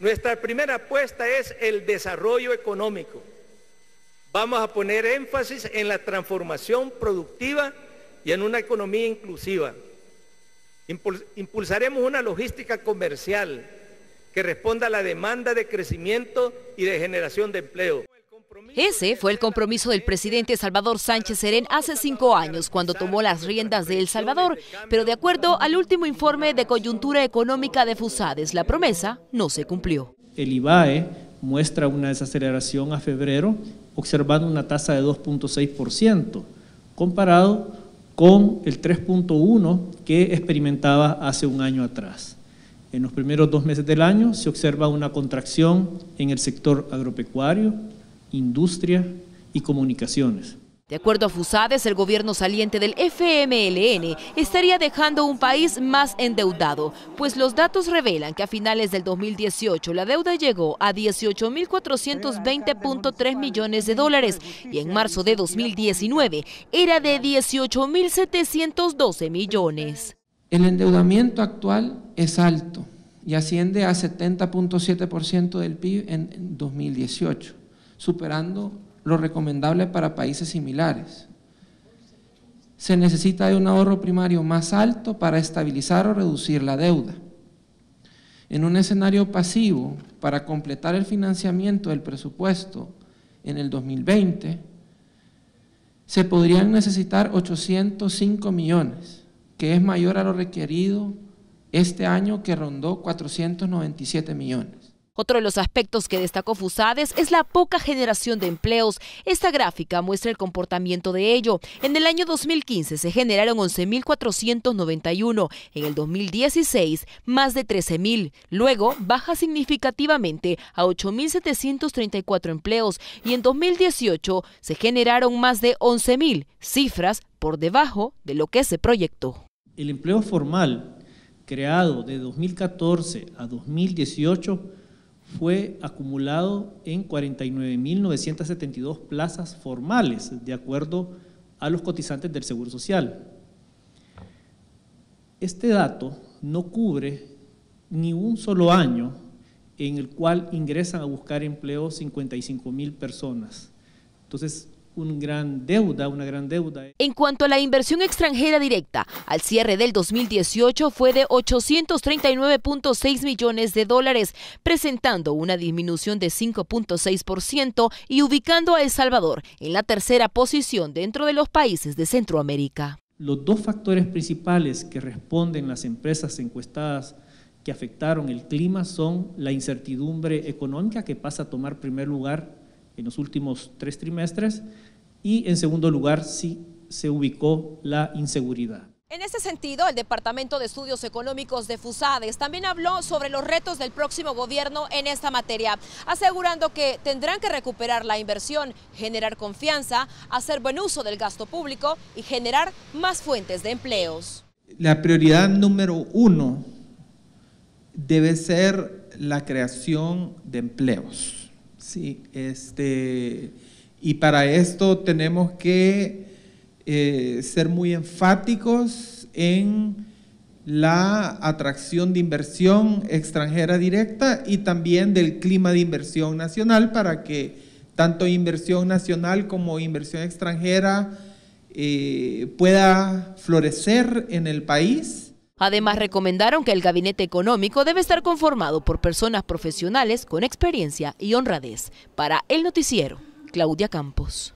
Nuestra primera apuesta es el desarrollo económico. Vamos a poner énfasis en la transformación productiva y en una economía inclusiva. Impulsaremos una logística comercial que responda a la demanda de crecimiento y de generación de empleo. Ese fue el compromiso del presidente Salvador Sánchez Serén hace cinco años, cuando tomó las riendas de El Salvador. Pero de acuerdo al último informe de coyuntura económica de FUSADES, la promesa no se cumplió. El IBAE muestra una desaceleración a febrero, observando una tasa de 2.6%, comparado con el 3.1% que experimentaba hace un año atrás. En los primeros dos meses del año se observa una contracción en el sector agropecuario, industria y comunicaciones. De acuerdo a Fusades, el gobierno saliente del FMLN estaría dejando un país más endeudado, pues los datos revelan que a finales del 2018 la deuda llegó a 18.420.3 millones de dólares y en marzo de 2019 era de 18.712 millones. El endeudamiento actual es alto y asciende a 70.7% del PIB en 2018, superando lo recomendable para países similares. Se necesita de un ahorro primario más alto para estabilizar o reducir la deuda. En un escenario pasivo, para completar el financiamiento del presupuesto en el 2020, se podrían necesitar 805 millones, que es mayor a lo requerido este año que rondó 497 millones. Otro de los aspectos que destacó Fusades es la poca generación de empleos. Esta gráfica muestra el comportamiento de ello. En el año 2015 se generaron 11.491, en el 2016 más de 13.000, luego baja significativamente a 8.734 empleos y en 2018 se generaron más de 11.000, cifras por debajo de lo que se proyectó. El empleo formal creado de 2014 a 2018 fue acumulado en 49.972 plazas formales, de acuerdo a los cotizantes del Seguro Social. Este dato no cubre ni un solo año en el cual ingresan a buscar empleo 55 mil personas. Entonces, una gran deuda, una gran deuda. En cuanto a la inversión extranjera directa, al cierre del 2018 fue de 839.6 millones de dólares, presentando una disminución de 5.6% y ubicando a El Salvador en la tercera posición dentro de los países de Centroamérica. Los dos factores principales que responden las empresas encuestadas que afectaron el clima son la incertidumbre económica que pasa a tomar primer lugar en los últimos tres trimestres y en segundo lugar sí se ubicó la inseguridad. En este sentido, el Departamento de Estudios Económicos de FUSADES también habló sobre los retos del próximo gobierno en esta materia, asegurando que tendrán que recuperar la inversión, generar confianza, hacer buen uso del gasto público y generar más fuentes de empleos. La prioridad número uno debe ser la creación de empleos. Sí, este, y para esto tenemos que eh, ser muy enfáticos en la atracción de inversión extranjera directa y también del clima de inversión nacional para que tanto inversión nacional como inversión extranjera eh, pueda florecer en el país Además, recomendaron que el gabinete económico debe estar conformado por personas profesionales con experiencia y honradez. Para el noticiero, Claudia Campos.